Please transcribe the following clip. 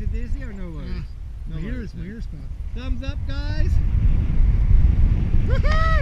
Makes it or no worries? Mm. No my worries. Ears, my. Thumbs up, guys.